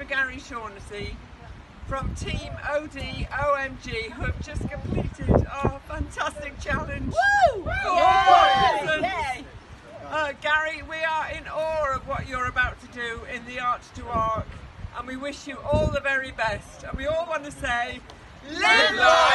for Gary Shaughnessy from Team OD OMG who have just completed our fantastic challenge. Woo! Yay! Yay! Uh, Gary, we are in awe of what you're about to do in the Arch to Arc, and we wish you all the very best. And we all want to say, live life,